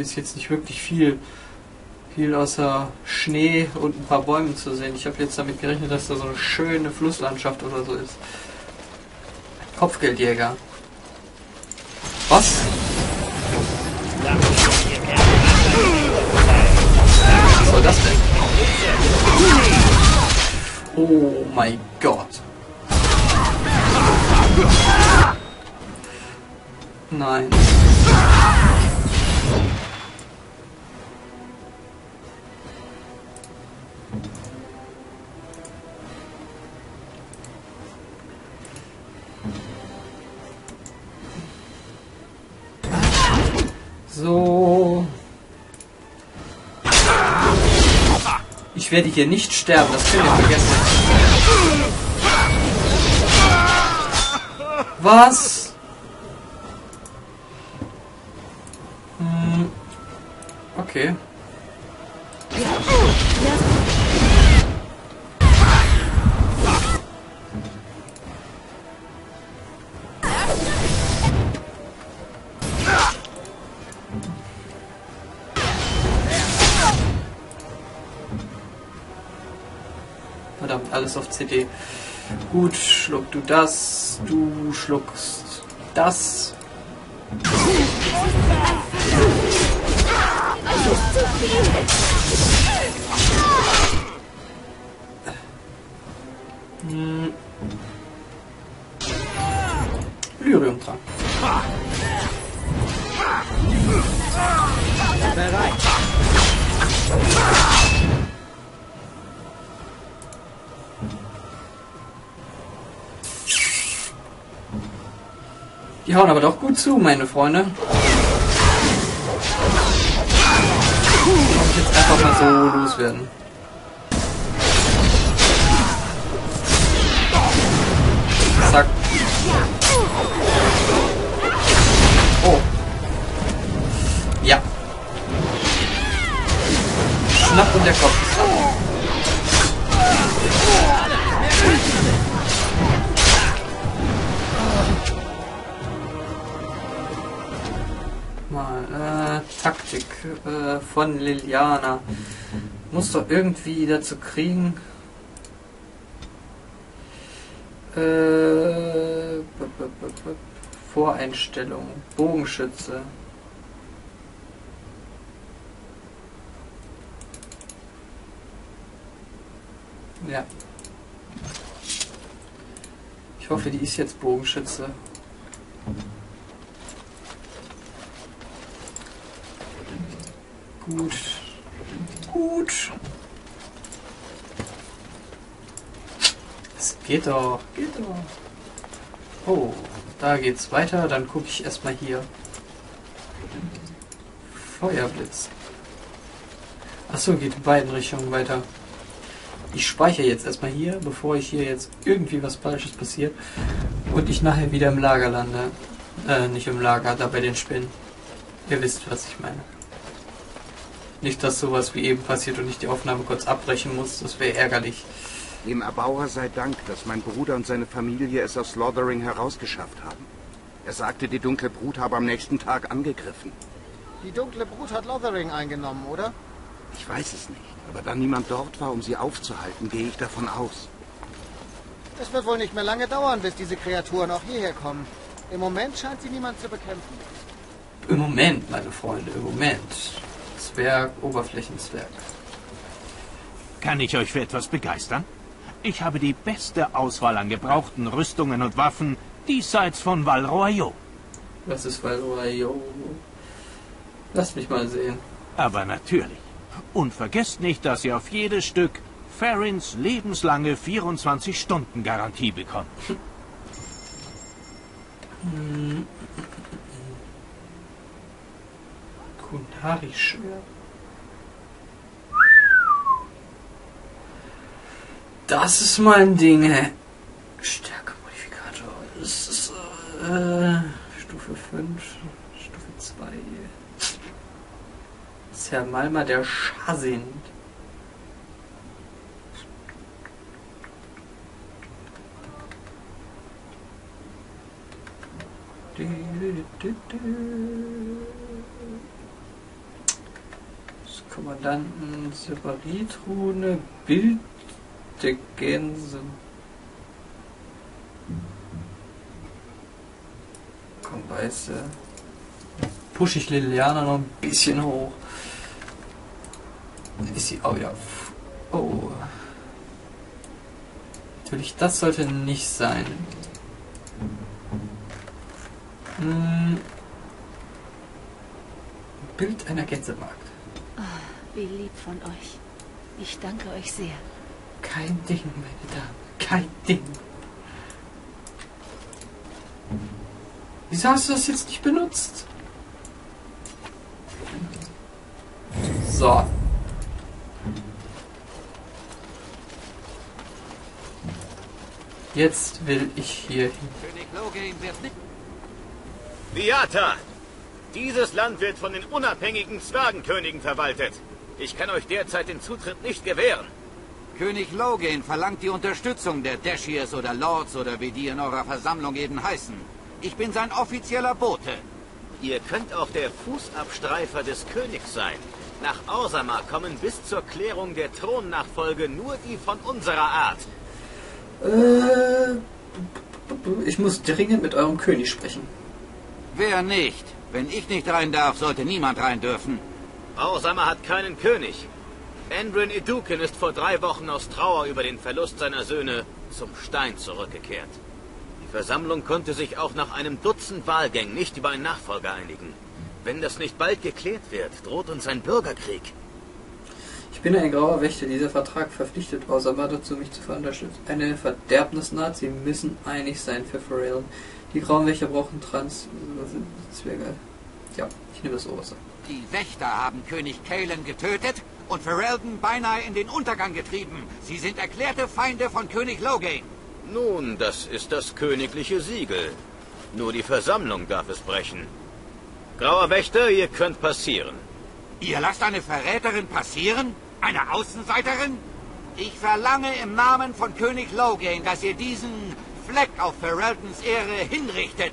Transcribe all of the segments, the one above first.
Ist jetzt nicht wirklich viel, viel außer Schnee und ein paar Bäumen zu sehen. Ich habe jetzt damit gerechnet, dass da so eine schöne Flusslandschaft oder so ist. Kopfgeldjäger. Was? Was soll das denn? Oh mein Gott. Nein. Ich werde hier nicht sterben, das könnt ihr vergessen. Was? Hm. Okay. Verdammt, alles auf CD. Gut, schluck du das, du schluckst das. Hm. Lyriumtrank. Bereit. Die hauen aber doch gut zu, meine Freunde. Ich jetzt einfach mal so loswerden. Zack. Oh. Ja. Schnapp und der Kopf ist. Mal, äh, von Liliana. Muss doch irgendwie dazu kriegen. Äh, Voreinstellung. Bogenschütze. Ja. Ich hoffe, die ist jetzt Bogenschütze. Gut. Gut. Es geht doch. Geht doch. Oh, da geht's weiter. Dann gucke ich erstmal hier. Feuerblitz. Achso, geht in beiden Richtungen weiter. Ich speichere jetzt erstmal hier, bevor ich hier jetzt irgendwie was Falsches passiert und ich nachher wieder im Lager lande. Äh, nicht im Lager, da bei den Spinnen. Ihr wisst, was ich meine. Nicht, dass sowas wie eben passiert und ich die Aufnahme kurz abbrechen muss, das wäre ärgerlich. Dem Erbauer sei Dank, dass mein Bruder und seine Familie es aus Slaughtering herausgeschafft haben. Er sagte, die dunkle Brut habe am nächsten Tag angegriffen. Die dunkle Brut hat Lothering eingenommen, oder? Ich weiß es nicht, aber da niemand dort war, um sie aufzuhalten, gehe ich davon aus. Es wird wohl nicht mehr lange dauern, bis diese Kreaturen auch hierher kommen. Im Moment scheint sie niemand zu bekämpfen. Im Moment, meine Freunde, im Moment. Zwerg, Oberflächenzwerg. Kann ich euch für etwas begeistern? Ich habe die beste Auswahl an gebrauchten Rüstungen und Waffen diesseits von Val Royaux. Was ist Valroyo? Lass mich mal sehen. Aber natürlich. Und vergesst nicht, dass ihr auf jedes Stück Farins lebenslange 24-Stunden-Garantie bekommt. Kunari-Schwert. Das ist mein Ding, hä? Stärkemodifikator. Das ist äh, Stufe 5, Stufe 2. Das ist Herr Malmer der Schasind. Kommandanten, Separitrune, Bild der Gänse. Komm, weiße. Push ich Liliana noch ein bisschen hoch. Ist sie. Oh ja. Oh. Natürlich, das sollte nicht sein. Hm. Bild einer Gänsemarkt. Wie lieb von euch. Ich danke euch sehr. Kein Ding, meine Damen. Kein Ding. Wieso hast du das jetzt nicht benutzt? So. Jetzt will ich hier hin. Viata! Dieses Land wird von den unabhängigen Zwergenkönigen verwaltet. Ich kann euch derzeit den Zutritt nicht gewähren. König Logain verlangt die Unterstützung der Dashiers oder Lords oder wie die in eurer Versammlung eben heißen. Ich bin sein offizieller Bote. Ihr könnt auch der Fußabstreifer des Königs sein. Nach Orsama kommen bis zur Klärung der Thronnachfolge nur die von unserer Art. Äh, ich muss dringend mit eurem König sprechen. Wer nicht? Wenn ich nicht rein darf, sollte niemand rein dürfen. Orsama hat keinen König. Endrin Edukin ist vor drei Wochen aus Trauer über den Verlust seiner Söhne zum Stein zurückgekehrt. Die Versammlung konnte sich auch nach einem Dutzend Wahlgängen nicht über einen Nachfolger einigen. Wenn das nicht bald geklärt wird, droht uns ein Bürgerkrieg. Ich bin ein grauer Wächter. Dieser Vertrag verpflichtet Osama dazu, mich zu unterstützen. Eine Verderbnisnaht. Sie müssen einig sein für Pharrell. Die grauen Wächter brauchen Trans... Geil. Ja, ich nehme das Oberste. Die Wächter haben König Kalen getötet und Ferelden beinahe in den Untergang getrieben. Sie sind erklärte Feinde von König Logain. Nun, das ist das königliche Siegel. Nur die Versammlung darf es brechen. Grauer Wächter, ihr könnt passieren. Ihr lasst eine Verräterin passieren? Eine Außenseiterin? Ich verlange im Namen von König Logain, dass ihr diesen Fleck auf Fereldens Ehre hinrichtet.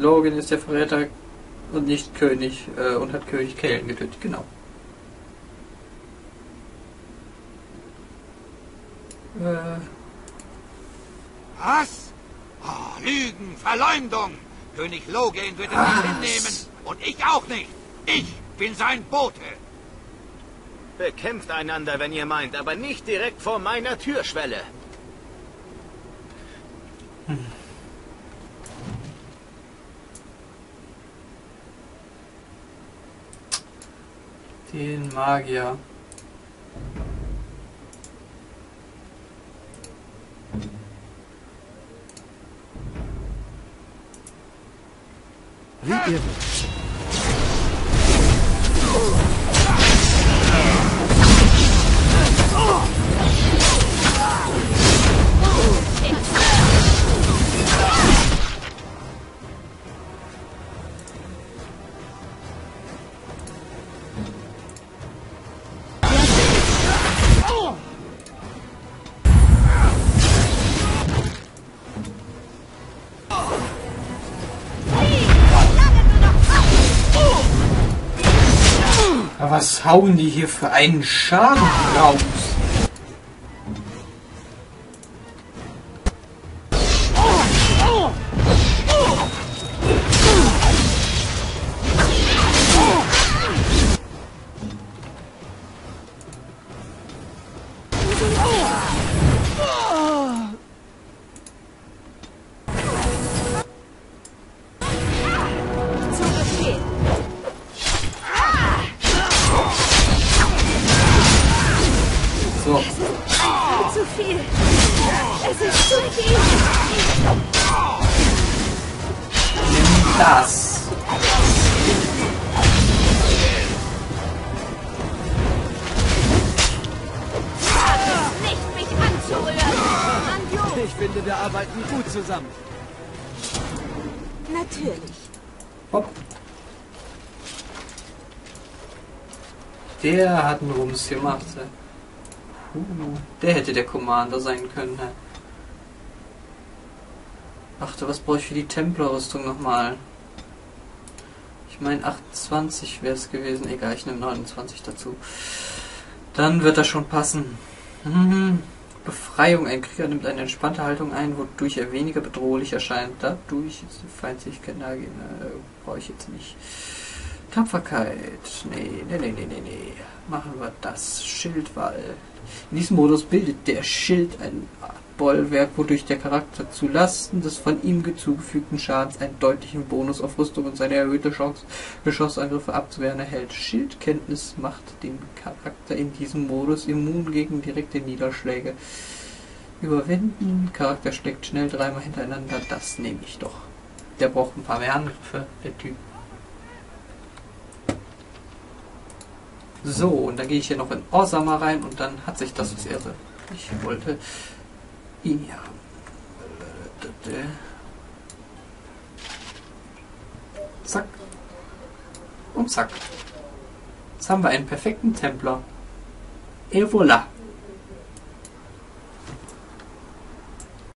Logan ist der Verräter und nicht König äh, und hat König Kalen getötet. Genau. Äh, Was? Oh, Lügen, Verleumdung. König Logain wird es nicht hinnehmen. Und ich auch nicht. Ich bin sein Bote. Bekämpft einander, wenn ihr meint, aber nicht direkt vor meiner Türschwelle. Den Magier. Was hauen die hier für einen Schaden raus? Nimm das. Ich finde, wir arbeiten gut zusammen. Natürlich. Hopp. Der hat einen Rums gemacht. der hätte der Commander sein können. hä. Achte, was brauche ich für die Templerrüstung nochmal? Ich meine 28 wäre es gewesen. Egal, ich nehme 29 dazu. Dann wird das schon passen. Mhm. Befreiung. Ein Krieger nimmt eine entspannte Haltung ein, wodurch er weniger bedrohlich erscheint. Dadurch ist die Feindseligkeit nahegehen. Äh, Brauche ich jetzt nicht. Tapferkeit. Nee, nee, nee, nee, nee, nee. Machen wir das. Schildwall. In diesem Modus bildet der Schild ein Bollwerk, wodurch der Charakter zu Lasten des von ihm zugefügten Schadens einen deutlichen Bonus auf Rüstung und seine erhöhte Chance, Geschossangriffe abzuwehren erhält. Schildkenntnis macht den Charakter in diesem Modus immun gegen direkte Niederschläge. Überwinden. Charakter schlägt schnell dreimal hintereinander. Das nehme ich doch. Der braucht ein paar mehr Angriffe, der Typ. So, und dann gehe ich hier noch in Osama rein und dann hat sich das was irre. Ich wollte ja. Zack. Und zack. Jetzt haben wir einen perfekten Templer. Et voilà.